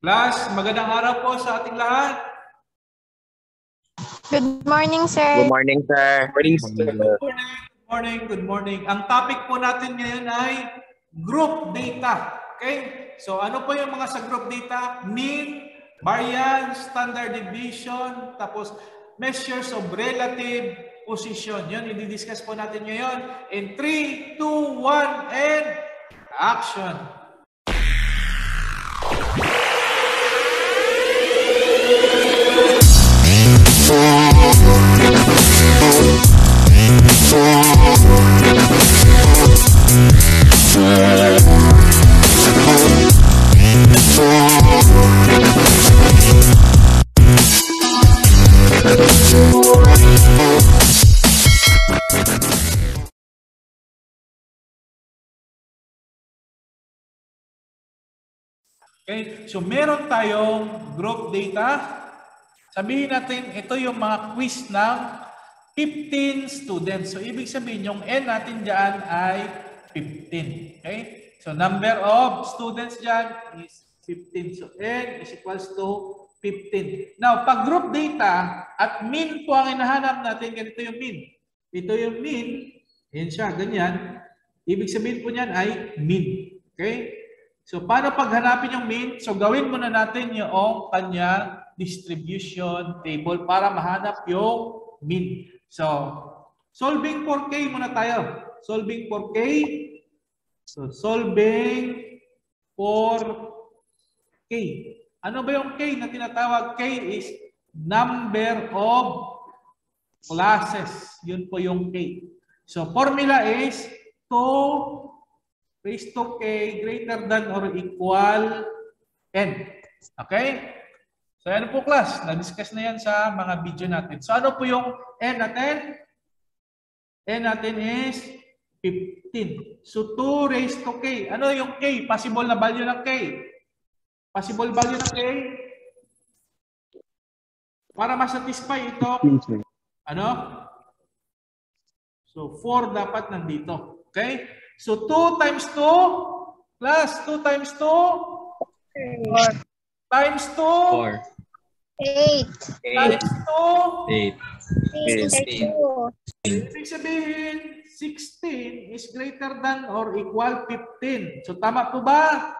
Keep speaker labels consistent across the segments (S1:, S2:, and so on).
S1: Class, magandang araw po sa ating lahat.
S2: Good morning, sir.
S3: Good morning, sir.
S4: Morning, sir.
S1: Good morning, good morning. Ang topic po natin ngayon ay group data. Okay? So ano po yung mga sa group data? Mean, variance, standard deviation, tapos measures of relative position. Yun, i-discuss po natin ngayon. In 3, 2, 1, and action! Okay? So meron tayong group data. Sabihin natin, ito yung mga quiz ng 15 students. So ibig sabihin, yung N natin dyan ay 15. Okay? So number of students dyan is 15. So N is equals to 15. Now, pag group data at mean po ang hinahanap natin, ganito yung mean. Ito yung mean. Yan siya, ganyan. Ibig sabihin po niyan ay mean. Okay? So, paano paghanapin yung mean? So, gawin muna natin yung kanyang distribution table para mahanap yung mean. So, solving for K muna tayo. Solving for K. So, solving for K. Ano ba yung K na tinatawag? K is number of classes. Yun po yung K. So, formula is 2 raised to k greater than or equal n. Okay? So, ano po class? Na-discuss na yan sa mga video natin. So, ano po yung n natin? n natin is 15. So, 2 raised to k. Ano yung k? Possible na value ng k. Possible value ng k. Para ma-satisfy ito, ano? So, 4 dapat nandito. Okay? So, 2 times 2 plus 2 times 2 times 2
S4: Four.
S2: Eight.
S1: times 2
S4: Eight.
S2: Sixteen.
S1: Ibig sabihin, 16 is greater than or equal 15. So, tama po ba?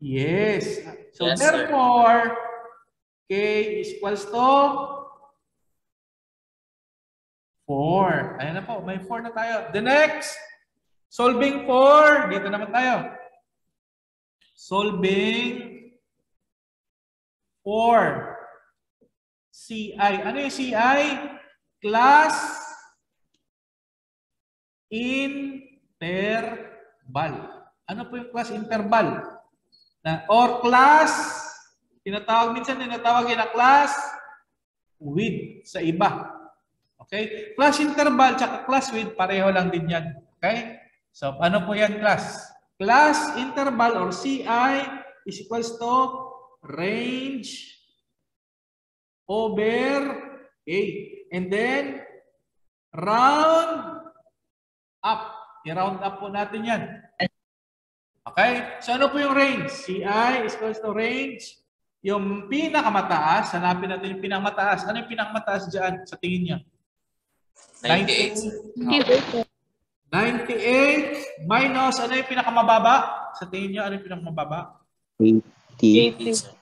S1: Yes. So,
S4: Yes, sir.
S1: therefore, K is equals to 4. Ayan na po, may 4 na tayo. The next, solving for, dito naman tayo. Solving for CI. Ano yung CI? Class interval. Ano po yung class interval? Na, or class, tinatawag minsan, tinatawag yan na class width sa iba. Okay? Class interval tsaka class width, pareho lang din yan. Okay? So, ano po yan class? Class interval or CI is equals to range over A. And then, round up. I-round up po natin yan. Okay? So, ano po yung range? CI is equals to range. Yung pinakamataas, hanapin natin yung pinakamataas. Ano yung pinakamataas dyan sa tingin niya?
S4: 98.
S1: 98 minus, ano yung pinakamababa? Sa tingin niyo, ano yung pinakamababa?
S4: 80, sir.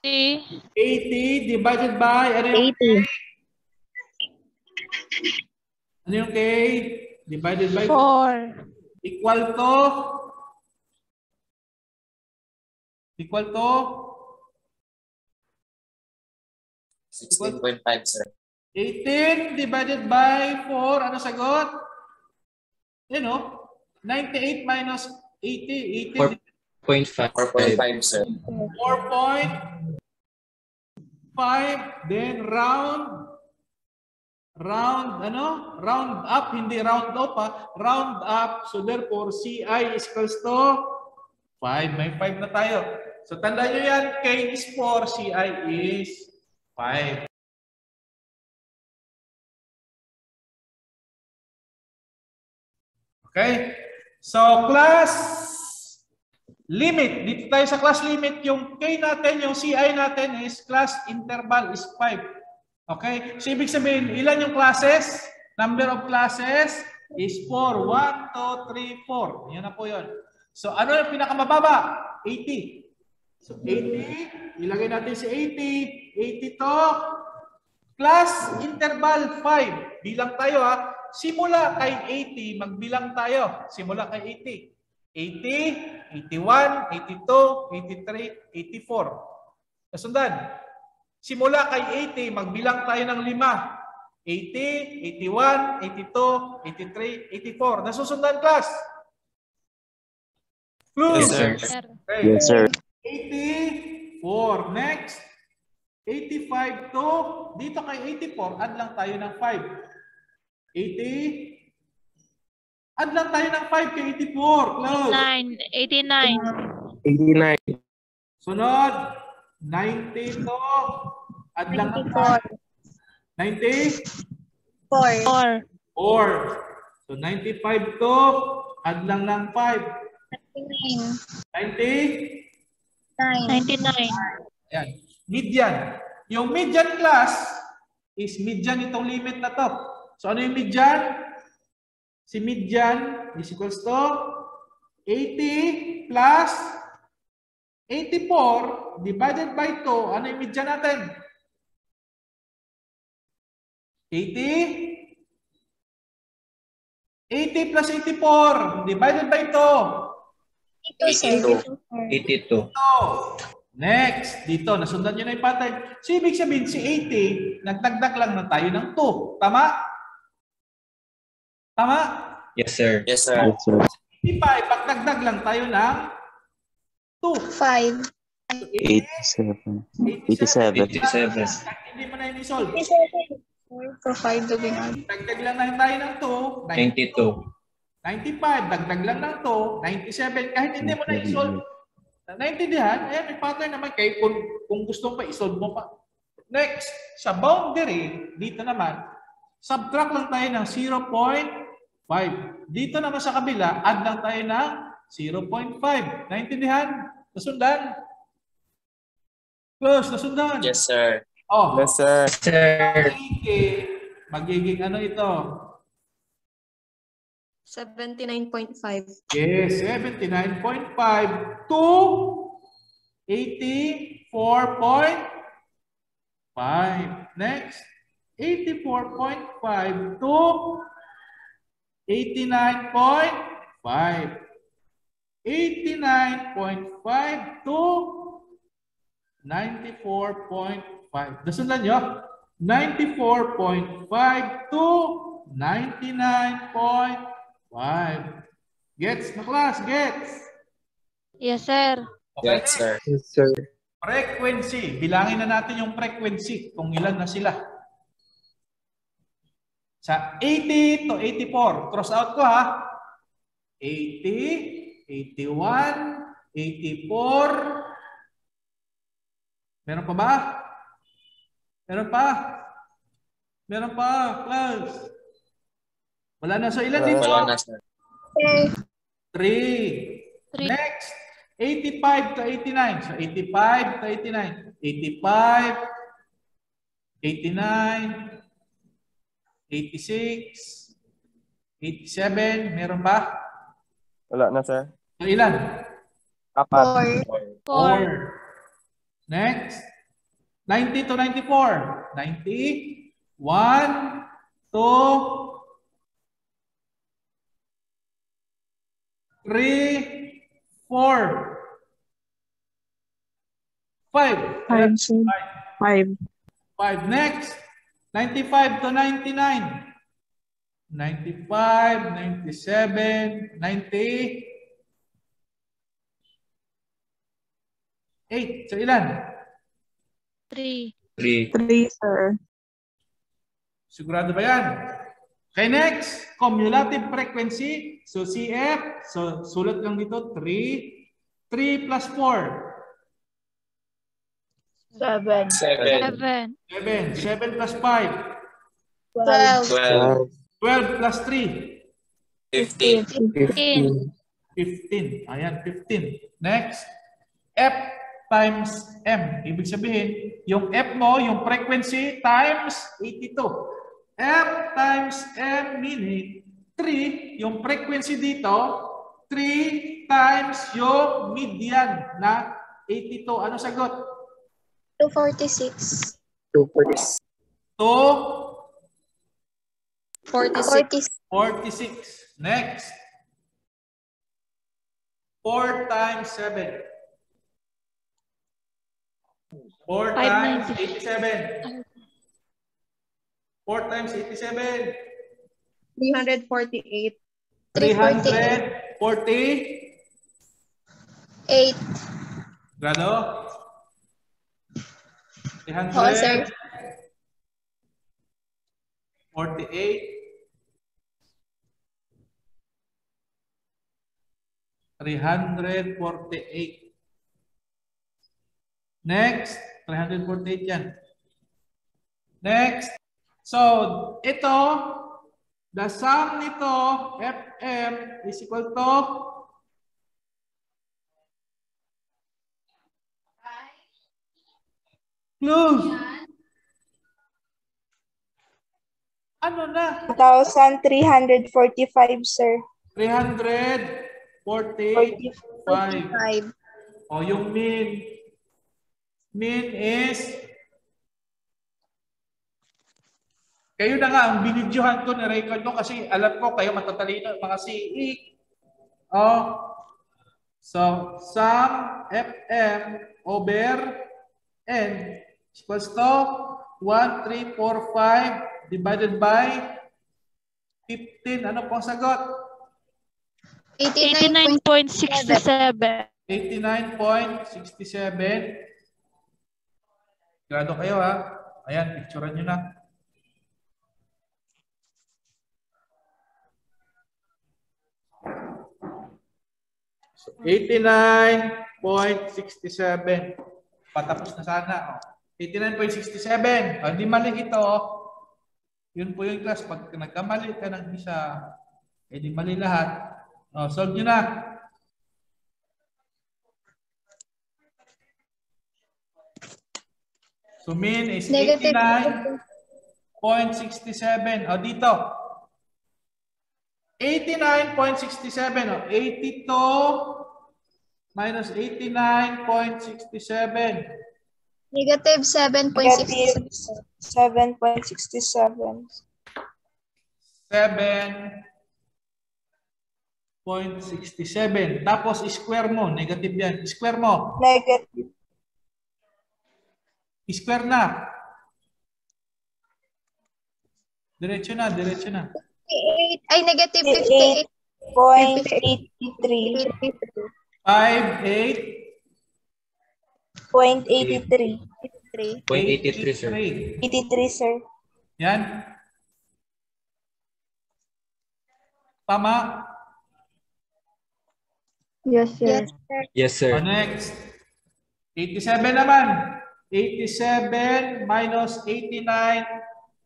S1: 80 divided by, ano yung
S2: Eighty.
S1: Ano yung K? Divided by
S2: Four.
S1: equal to equal to
S4: 16.5, sir.
S1: 18 divided by 4. Ano sagot? Yun o. 98 minus 80. 80
S4: 4.5. 4.5, sir.
S1: 4.5. Then round. Round, ano? Round up, hindi round up ha. Round up. So therefore, CI is equals to 5. May 5 na tayo. So tandaan nyo yan, K is 4, CI is 5. Okay? So class, limit. Dito tayo sa class limit. Yung K natin, yung CI natin is class interval is 5. Okay? So, ibig sabihin, ilan yung classes? Number of classes is 4. 1, 2, 3, 4. Yan na po yun. So, ano yung pinakamababa? 80. So, 80. Ilagay natin si 80. 80 to. Class interval 5. Bilang tayo ha. Simula kay 80, magbilang tayo. Simula kay 80. 80, 81, 82, 83, 84. Nasundan. Simula kay 80, magbilang tayo ng 5. 80, 81, 82, 83, 84. Nasusundan class? Clues.
S4: Yes, sir.
S3: Sir.
S1: Okay.
S4: Yes, sir.
S1: 84. Next. 85 to, dito kay 84, add lang tayo ng 5. 80. Add lang tayo ng 5 kay 84. Close.
S3: 89.
S4: 89.
S1: Sunod. 90 to. Add lang ng 5. 90.
S2: 4.
S1: 4. So 95 to. Add lang ng 5. 90.
S2: 99.
S3: 99.
S1: Ayan. Median. Yung median class is median itong limit na to. So ano yung median? Si median is equals to 80 plus 84 divided by 2. Ano yung median natin? 80? 80 plus 84 divided by 2.
S2: Ito, sir.
S4: 82.
S1: Next, dito, nasundan nyo na yung pattern. So, ibig sabihin, si 80, nagdagdag lang na tayo ng 2. Tama? Tama?
S4: Yes, sir.
S5: Yes, sir.
S4: Yes, sir.
S1: 85, pagdagdag lang tayo ng 2.
S2: 5.
S1: So, 80,
S4: 87.
S1: 87. Kahit Hindi mo na yun i-solve.
S2: 4 to 5 to.
S1: Dagdag lang na tayo ng 2.
S4: 92.
S1: 95, dagdag lang ng 2. 97, kahit hindi mo na i-solve. Naintindihan? Ayan, may pattern naman. Kaya kung, kung gusto mo pa, isolve mo pa. Next, sa boundary, dito naman, subtract lang tayo ng 0.5. Dito naman sa kabila, add lang tayo ng 0.5. Naintindihan? Nasundan? Close, nasundan?
S5: Yes, sir.
S1: Oh,
S5: Yes, sir.
S4: Sir.
S1: magiging, magiging ano ito?
S6: 79.5.
S1: Yes, 79.5 to 84.5. Next, 84.5 to 89.5. 89.5 to 94.5. Nasundan nyo? 94.5 to 99.5. Gets na class? Gets?
S3: Yes, sir.
S1: Okay.
S5: Yes, sir.
S4: Yes, sir.
S1: Frequency. Bilangin na natin yung frequency kung ilan na sila. Sa 80 to 84. Cross out ko ha. 80, 81, 84. Meron pa ba? Meron pa? Meron pa. Close. Wala na. So ilan dito?
S5: Wala na, sir.
S1: 3.
S3: 3.
S1: Next, 85 to 89. So 85 to 89. 85, 89, 86, 87. Meron ba?
S5: Wala na, sir.
S1: So ilan?
S5: Apat.
S2: 4.
S1: 4. Next, 90 to 94. 90, 1, 2, 3, 4, 5.
S7: 5, sir. 5.
S1: 5. Next, 95 to 99. 95, 97, 98. So ilan?
S3: 3.
S4: 3.
S7: 3, sir.
S1: Sigurado ba yan? Okay, next. Cumulative frequency. So CF. So sulat lang dito. 3. 3 plus 4.
S2: 7.
S5: Seven.
S3: 7.
S1: 7. 7 plus 5.
S2: 12.
S5: Twelve.
S1: 12 plus 3.
S5: Fifteen.
S3: 15.
S1: 15. Ayan, 15. Next, F times M. Ibig sabihin, yung F mo, yung frequency times 82. F times M meaning 3, yung frequency dito, 3 times yung median na 82. Ano sagot?
S2: 246.
S7: 246.
S1: 2,
S6: 46.
S1: 46. Next. 4 times 7. 4 times 87. 4 times 87.
S6: 348.
S1: 340.
S2: 8.
S1: Grado? 300.
S2: Oo, sir.
S1: 48. 348. Next, 348 yan. Next. So, ito, the sum nito, FM, is equal to Close. Ano na?
S8: 1,345, sir.
S1: 345.
S2: 5.
S1: O yung mean. Mean is Kayo na nga, ang binidyohan ko, na-record ko kasi alam ko kayo matatalino, mga CE. Oh. So, sum FM over N equals to 1, 3, 4, 5 divided by 15. Ano pong sagot?
S2: 89.67.
S3: 89.67.
S1: 89.67. Grado kayo ha. Ayan, picturean nyo na. So, 89.67. Patapos na sana. Oh. 89.67. Oh, di mali ito. oh. Yun po yung class. Pag nagkamali ka ng isa, eh di mali lahat. Oh, solve nyo na. So mean is
S2: Negative.
S1: 89.67. O dito. 89.67. O 82 minus 89.67.
S2: Negative 7.67.
S8: Negative 7.67.
S1: 7.67. Tapos square mo. Negative yan. Square mo.
S8: Negative
S1: Square na. Diretso na. Diretso na.
S2: 58. Ay, negative
S8: 58.83.
S1: 5, 8,
S8: 0.83.
S4: 0.83, sir.
S8: 83, sir.
S1: Yan. Tama.
S7: Yes, sir.
S2: Yes, sir.
S4: Yes, sir.
S1: O next. 87 naman. 87 minus 89,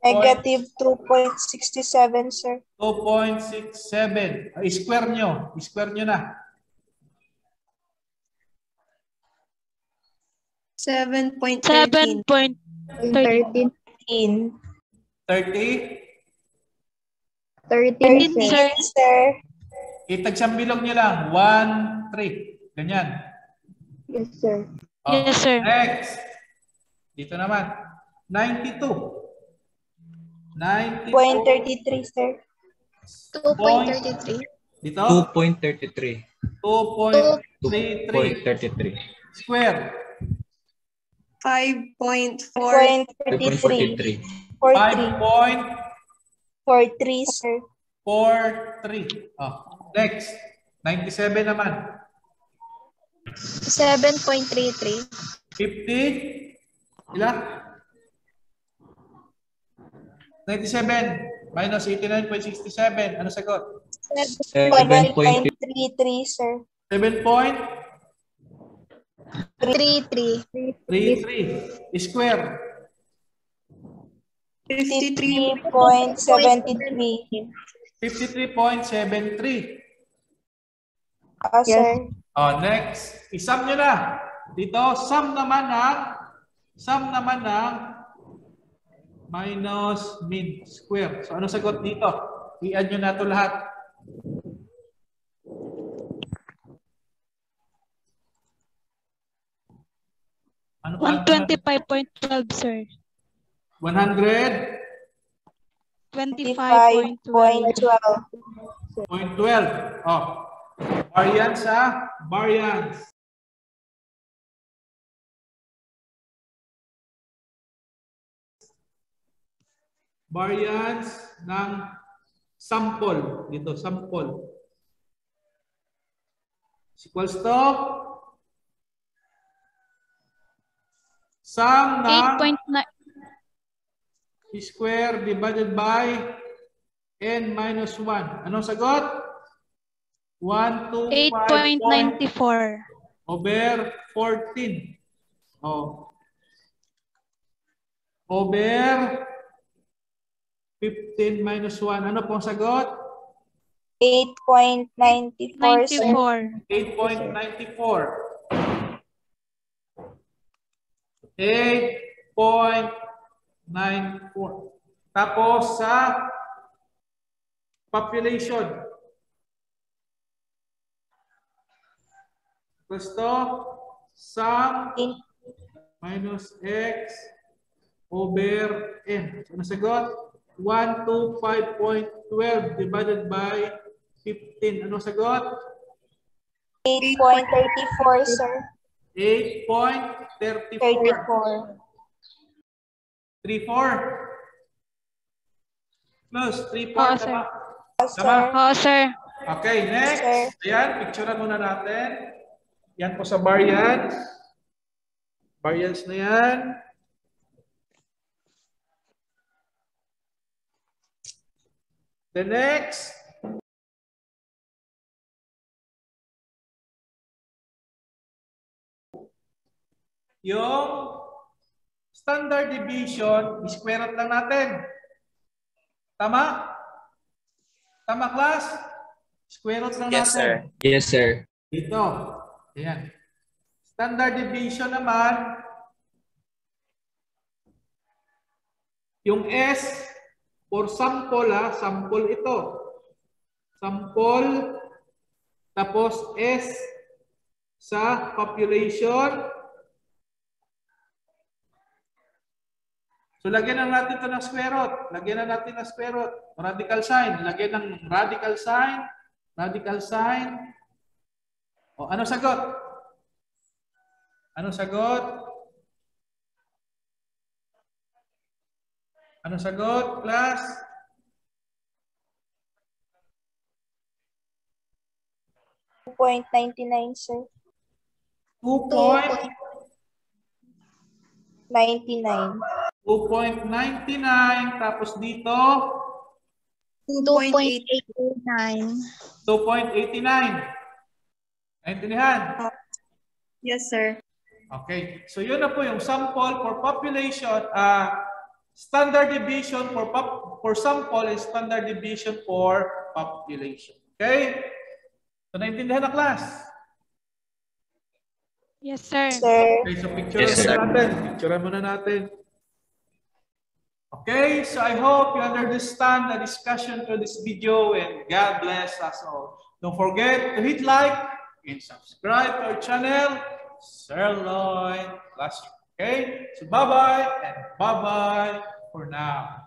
S8: Negative 2.67, sir.
S1: 2.67. Ah, Square nyo. Square nyo na.
S6: 7.13.
S3: 7.13.
S2: 13.
S8: 13.
S1: 30.
S2: 13, sir.
S3: Sir.
S8: Sir.
S1: Itagsambilog nyo lang. 1, 3. Ganyan.
S7: Yes, sir.
S1: O,
S3: Yes, sir.
S1: Next. Dito naman. 92. 92.
S8: 0.33, sir.
S2: 2.33.
S1: Dito.
S4: 2.33.
S1: 2.33.
S4: 2.33.
S1: Square.
S6: 5.4.
S8: 0.33.
S4: 2.43.
S8: 43. 43, sir.
S1: 5.43. Oh. Next. 97 naman.
S2: 7.33.
S1: 50. Ilan? 97 minus 89.67. Ano sagot?
S8: 7.33, sir.
S1: 7 point?
S2: 33.
S1: 33. Square.
S8: 53.73.
S1: 53.73.
S8: Ah, sir.
S1: Oh, next. Isum nyo na. Dito, sum naman ng sum naman ng minus mean square. So, ano sagot dito? I-add nyo na ito lahat. Ano pa?
S3: 125.12, sir.
S1: 100.12.
S3: 25.12.
S8: 25.12.
S1: Oh. Variance ha? Variance. Variance ng sample. Dito, sample. Equals to sum ng
S3: 8.9.
S1: square divided by n minus 1. Anong sagot? 1, 2, 5,
S3: 8.94.
S1: over 14. Oh. Over 15 minus 1. Ano pong sagot?
S8: 8.94, sir.
S3: 94.
S1: 8.94. 8.94. Tapos sa population. Gusto sum minus x over n. So, nasagot? 125.12 divided by 15. Ano sagot?
S8: 8.34, sir.
S1: 8.34.
S8: 34.
S1: 3-4. Plus 3
S3: Oo,
S1: 4
S3: sir.
S1: tama.
S3: Oo, sir.
S1: Okay, next.
S8: Sir.
S1: Ayan, picturean muna natin. Yan po sa variance. Variance na yan. The next. Yung standard deviation, square root lang natin. Tama? Tama, class? Square root lang natin.
S4: Yes, sir.
S1: Dito. Ayan. Standard deviation naman, yung S for sample ha, sample ito. Sample, tapos S sa population. So lagyan na natin ito ng square root. Lagyan na natin ng square root. Radical sign. Lagyan ng radical sign. Radical sign. O, ano sagot? Ano sagot? Ano sagot, class?
S8: Point 99, sir.
S1: 2 point,
S8: 99.
S1: 2.99 tapos dito
S2: 2.89.
S1: 2.89. Naintindihan?
S6: Yes, sir.
S1: Okay. So yun na po yung sample for population, uh, standard deviation for pop, for sample and standard deviation for population. Okay? So naintindihan na class?
S3: Yes, sir.
S8: Sir.
S1: Okay, so picture
S4: Yes, sir.
S1: natin. Picture muna natin. Okay, so I hope you understand the discussion to this video and God bless us all. Don't forget to hit like and subscribe to our channel, Sirloin Classroom. Okay, so bye-bye and bye-bye for now.